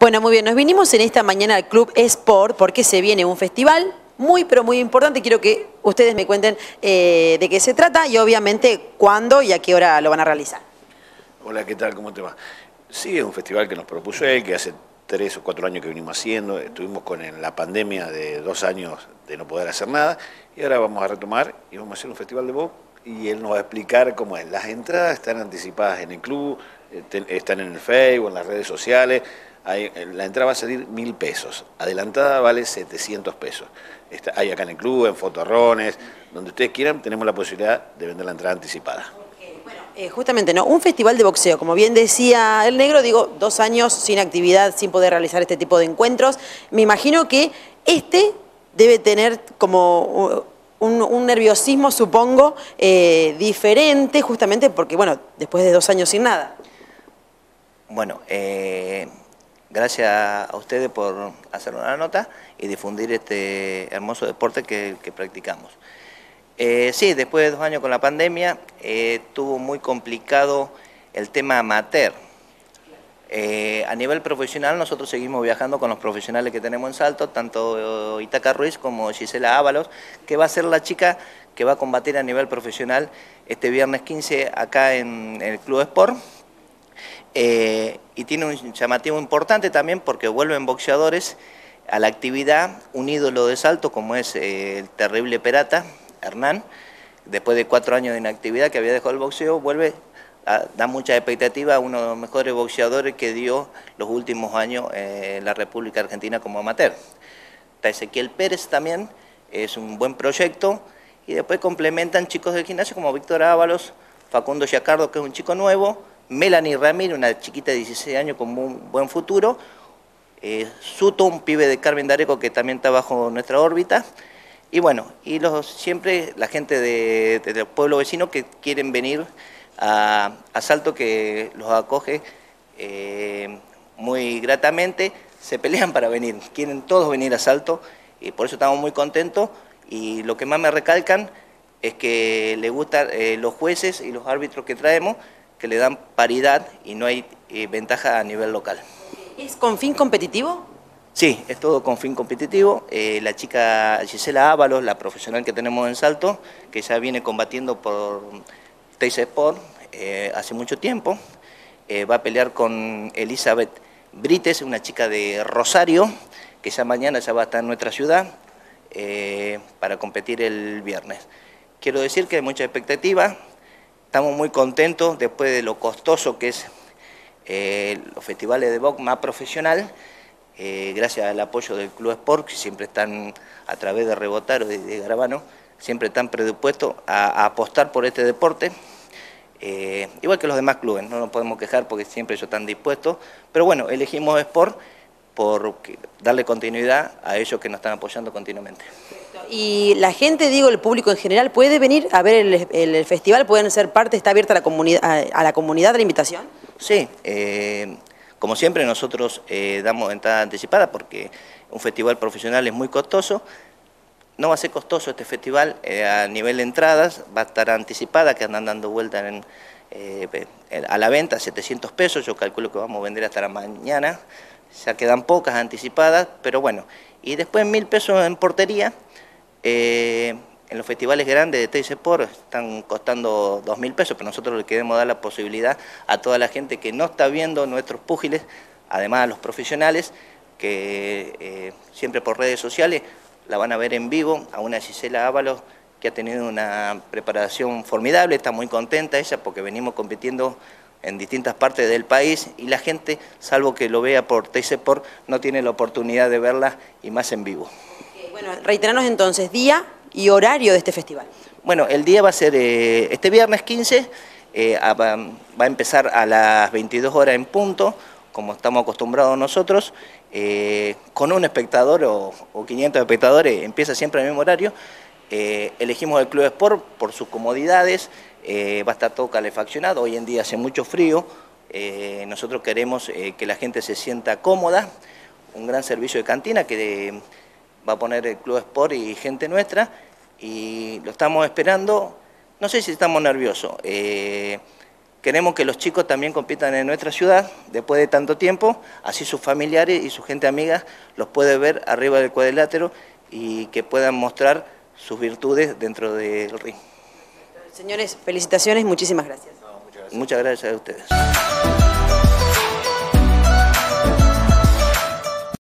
Bueno, muy bien, nos vinimos en esta mañana al Club Sport porque se viene un festival muy, pero muy importante. Quiero que ustedes me cuenten eh, de qué se trata y obviamente cuándo y a qué hora lo van a realizar. Hola, ¿qué tal? ¿Cómo te va? Sí, es un festival que nos propuso él, que hace tres o cuatro años que venimos haciendo. Estuvimos con la pandemia de dos años de no poder hacer nada y ahora vamos a retomar y vamos a hacer un festival de voz y él nos va a explicar cómo es. Las entradas están anticipadas en el club, eh, están en el Facebook, en las redes sociales. Eh, la entrada va a salir mil pesos, adelantada vale 700 pesos. hay acá en el club, en Fotorrones, donde ustedes quieran, tenemos la posibilidad de vender la entrada anticipada. Bueno, eh, justamente, ¿no? Un festival de boxeo, como bien decía el negro, digo, dos años sin actividad, sin poder realizar este tipo de encuentros. Me imagino que este debe tener como un, nerviosismo, supongo, eh, diferente, justamente porque, bueno, después de dos años sin nada. Bueno, eh, gracias a ustedes por hacer una nota y difundir este hermoso deporte que, practicamos. Eh, sí, después de dos años con la pandemia, estuvo muy complicado el tema amateur. Eh, a nivel profesional, nosotros seguimos viajando con los profesionales que tenemos en Salto, tanto Itaca Ruiz como Gisela Ábalos, que va a ser la chica que va a combatir a nivel profesional este viernes 15 acá en el Club Sport. Eh, y tiene un llamativo importante también porque vuelven boxeadores a la actividad, un ídolo de salto como es eh, el terrible Perata, Hernán, después de cuatro años de inactividad que había dejado el boxeo, vuelve da mucha expectativa a uno de los mejores boxeadores que dio los últimos años en la República Argentina como amateur. Ezequiel Pérez también, es un buen proyecto, y después complementan chicos del gimnasio como Víctor Ábalos, Facundo Giacardo, que es un chico nuevo, Melanie Ramírez, una chiquita de 16 años con un buen futuro, eh, Suto, un pibe de Carmen Dareco que también está bajo nuestra órbita, y bueno, y los, siempre la gente del pueblo vecino que quieren venir a, Salto que los acoge eh, muy gratamente, se pelean para venir, quieren todos venir a Salto y por eso estamos muy contentos. Y lo que más me recalcan es que le gustan eh, los jueces y los árbitros que traemos, que le dan paridad y no hay eh, ventaja a nivel local. ¿Es con fin competitivo? Sí, es todo con fin competitivo. la chica Gisela Ábalos, la profesional que tenemos en Salto, que ya viene combatiendo por Teis Sport eh, hace mucho tiempo. Eh, va a pelear con Elizabeth Brites, una chica de Rosario, que ya mañana ya va a estar en nuestra ciudad eh, para competir el viernes. Quiero decir que hay mucha expectativa, estamos muy contentos después de lo costoso que es los festivales de box más profesional, gracias al apoyo del Club Sport, que siempre están a través de Rebotar o de, de Garabano, siempre están predispuestos a, apostar por este deporte. Eh, igual que los demás clubes, no nos podemos quejar porque siempre ellos están dispuestos, pero bueno, elegimos Sport por darle continuidad a ellos que nos están apoyando continuamente. Y la gente, digo, el público en general, ¿puede venir a ver el, festival? ¿Pueden ser parte? ¿Está abierta la, comunidad, a, la comunidad la invitación? Sí, eh, como siempre nosotros eh, damos entrada anticipada porque un festival profesional es muy costoso, no va a ser costoso este festival eh, a nivel de entradas, va a estar anticipada, que andan dando vuelta eh, a la venta, 700 pesos, yo calculo que vamos a vender hasta la mañana, ya quedan pocas anticipadas, pero bueno, y después mil pesos en portería, eh, en los festivales grandes de Teis Sport están costando dos mil pesos, pero nosotros le queremos dar la posibilidad a toda la gente que no está viendo nuestros púgiles, además a los profesionales, que siempre por redes sociales la van a ver en vivo, a una Gisela Ábalos que ha tenido una preparación formidable, está muy contenta ella porque venimos compitiendo en distintas partes del país y la gente, salvo que lo vea por Sport, no tiene la oportunidad de verla y más en vivo. Bueno, reiteranos entonces día y horario de este festival. Bueno, el día va a ser eh, este viernes 15, eh, va a empezar a las 22 horas en punto, como estamos acostumbrados nosotros, eh, con un espectador o, 500 espectadores, empieza siempre el mismo horario. Elegimos el Club Sport por sus comodidades, va a estar todo calefaccionado, hoy en día hace mucho frío, nosotros queremos que la gente se sienta cómoda, un gran servicio de cantina que va a poner el Club Sport y gente nuestra, y lo estamos esperando, no sé si estamos nerviosos, Queremos que los chicos también compitan en nuestra ciudad después de tanto tiempo, así sus familiares y su gente amiga los puede ver arriba del cuadrilátero y que puedan mostrar sus virtudes dentro del ring. Señores, felicitaciones, muchísimas gracias. Muchas gracias a ustedes.